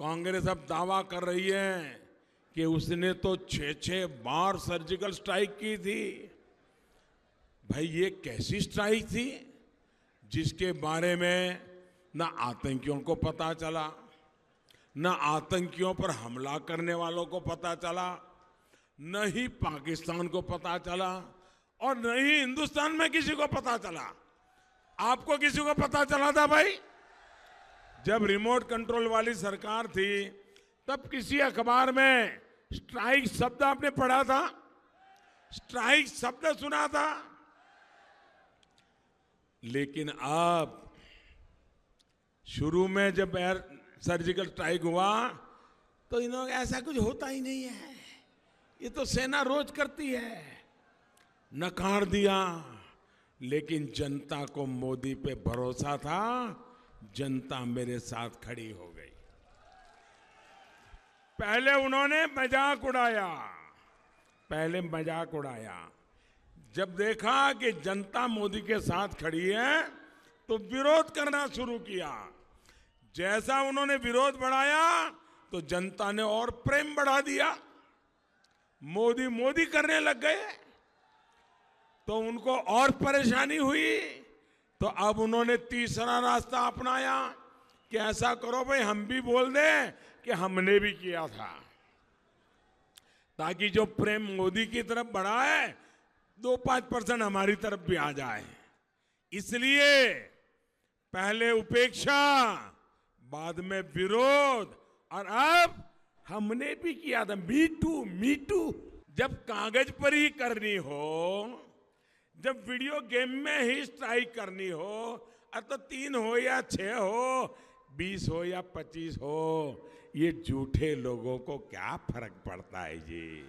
कांग्रेस अब दावा कर रही है कि उसने तो छह छह बार सर्जिकल स्ट्राइक की थी। भाई, ये कैसी स्ट्राइक थी जिसके बारे में न आतंकियों को पता चला, न आतंकियों पर हमला करने वालों को पता चला, न ही पाकिस्तान को पता चला और न ही हिंदुस्तान में किसी को पता चला। आपको किसी को पता चला था भाई? जब रिमोट कंट्रोल वाली सरकार थी, तब किसी अखबार में स्ट्राइक शब्द आपने पढ़ा था? स्ट्राइक शब्द सुना था? लेकिन अब शुरू में जब एयर सर्जिकल स्ट्राइक हुआ तो इन ऐसा कुछ होता ही नहीं है। ये तो सेना रोज करती है। नकार दिया, लेकिन जनता को मोदी पे भरोसा था। जनता मेरे साथ खड़ी हो गई। पहले उन्होंने मज़ाक उड़ाया। पहले मज़ाक उड़ाया। जब देखा कि जनता मोदी के साथ खड़ी है तो विरोध करना शुरू किया। जैसा उन्होंने विरोध बढ़ाया तो जनता ने और प्रेम बढ़ा दिया। मोदी मोदी करने लग गए। तो उनको और परेशानी हुई। तो अब उन्होंने तीसरा रास्ता अपनाया कि ऐसा करो भाई, हम भी बोल दें कि हमने भी किया था। ताकि जो प्रेम मोदी की तरफ़ बढ़ा है, दो पाँच परसेंट हमारी तरफ़ भी आ जाए। इसलिए पहले उपेक्षा, बाद में विरोध, और अब हमने भी किया था। मी टू मी टू जब कागज़ पर ही करनी हो जब वीडियो गेम में ही स्ट्राइक करनी हो तो तीन हो या छह हो, बीस हो या पच्चीस हो, ये झूठे लोगों को क्या फ़र्क पड़ता है जी?